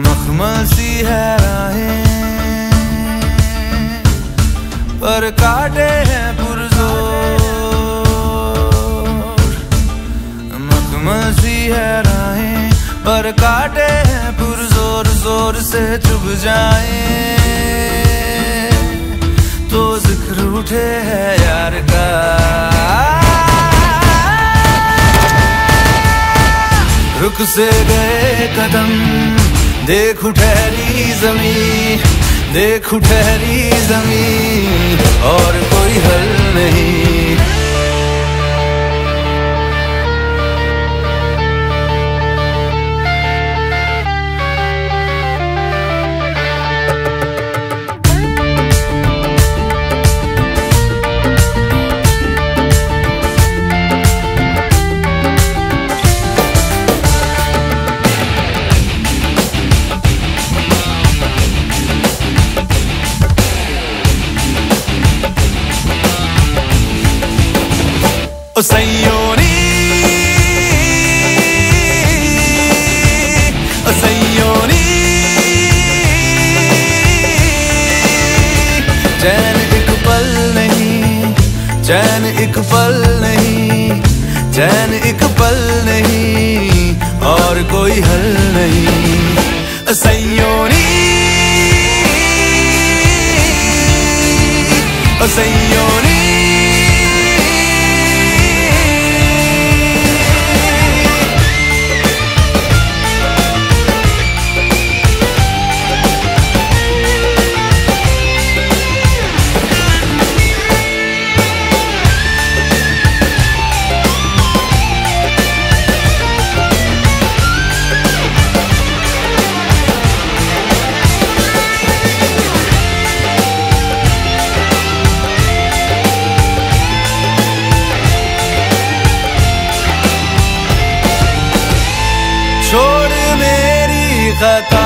मखमल सी है राहे, पर काटे हैं पुरजो मखमल सी है राहे, पर काटे हैं पुरजोर, ज़ोर से चुभ जाए। तो ज़िक्र उठे है यार का। रुक से गए कदम। देख ठहरी ज़मीन देख ठहरी ज़मीन। और कोई चैन एक पल नहीं चैन एक पल नहीं चैन एक पल नहीं और कोई हल नहीं सैयोनी सैयोनी Déjate